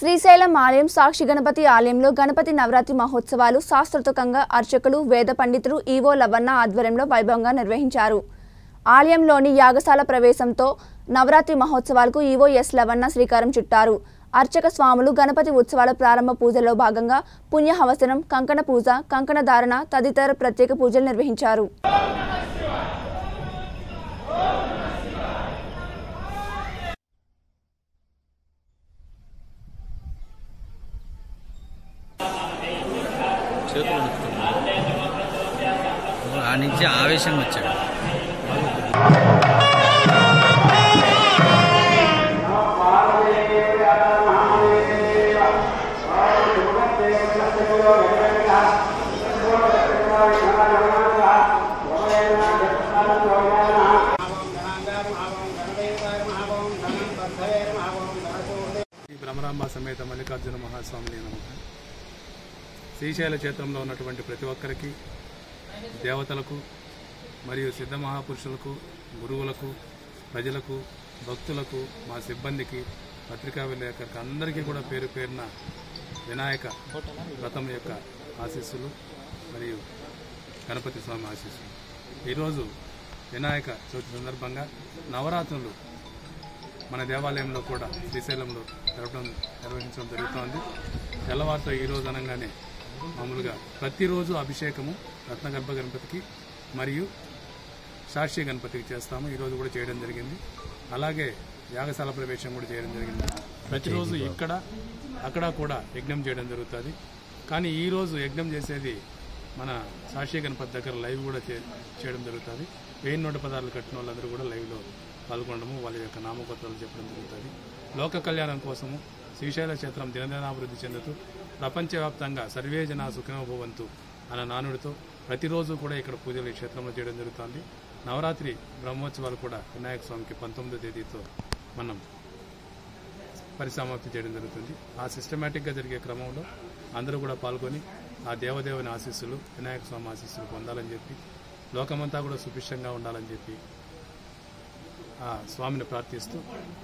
శ్రీశైలం ఆలయం సాక్షి గణపతి ఆలయంలో గణపతి నవరాత్రి మహోత్సవాలు శాస్త్రోతకంగా అర్చకులు వేద పండితులు ఈవో లవన్న ఆధ్వర్యంలో వైభవంగా నిర్వహించారు. ఆలయంలోని యాగశాల ప్రవేశంతో నవరాత్రి మహోత్సవాలకు ఈవో ఎస్ లవన్న శ్రీకారం చుట్టారు. అర్చక స్వాములు గణపతి ఉత్సవాల ప్రారంభ పూజలో భాగంగా పుణ్యహవసనం కంకణ పూజ కంకణ ధారణ తదితర ప్రత్యేక పూజలు నిర్వహించారు. చేతులు నొక్కుతున్నాడు ఆ నుంచి ఆవేశం వచ్చాడు. ఈ భ్రమరాంబ సమేత మల్లికార్జున మహాస్వామి నమః శ్రీశైల క్షేత్రంలో ఉన్నటువంటి ప్రతి ఒక్కరికి దేవతలకు మరియు సిద్ధ మహాపురుషులకు గురువులకు ప్రజలకు భక్తులకు మా సిబ్బందికి పత్రికా విలేకరికి అందరికీ కూడా పేరు పేరున వినాయక వ్రతం యొక్క ఆశీస్సులు మరియు గణపతి స్వామి ఆశీస్సులు. ఈరోజు వినాయక చవితి సందర్భంగా నవరాత్రులు మన దేవాలయంలో కూడా శ్రీశైలంలో జరపడం నిర్వహించడం జరుగుతోంది. తెల్లవారితో ఈ రోజు అనగానే మామూలుగా ప్రతిరోజు అభిషేకము రత్నగర్భ గణపతికి మరియు సాక్షి గణపతికి చేస్తాము. ఈరోజు కూడా చేయడం జరిగింది. అలాగే యాగశాల ప్రవేశం కూడా చేయడం జరిగింది. ప్రతిరోజు ఇక్కడ అక్కడ కూడా యజ్ఞం చేయడం జరుగుతుంది. కానీ ఈ రోజు యజ్ఞం చేసేది మన సాక్షి గణపతి దగ్గర లైవ్ కూడా చేయడం జరుగుతుంది. వెయ్యి నూట పదార్లు కట్టిన వాళ్ళందరూ కూడా లైవ్లో పాల్గొనడము వాళ్ళ యొక్క నామపత్రాలు చెప్పడం జరుగుతుంది. లోక కళ్యాణం కోసము శ్రీశైల క్షేత్రం దినదినాభివృద్ధి చెందుతూ ప్రపంచవ్యాప్తంగా సర్వే జన సుఖమభవంతు అన్న నానుడితో ప్రతిరోజు కూడా ఇక్కడ పూజలు ఈ క్షేత్రంలో చేయడం జరుగుతుంది. నవరాత్రి బ్రహ్మోత్సవాలు కూడా వినాయక స్వామికి పంతొమ్మిదో తేదీతో మనం పరిసమాప్తి చేయడం జరుగుతుంది. ఆ సిస్టమేటిక్గా జరిగే క్రమంలో అందరూ కూడా పాల్గొని ఆ దేవదేవుని ఆశీస్సులు వినాయక స్వామి ఆశీస్సులు పొందాలని చెప్పి లోకమంతా కూడా సుభిక్షంగా ఉండాలని చెప్పి ఆ స్వామిని ప్రార్థిస్తూ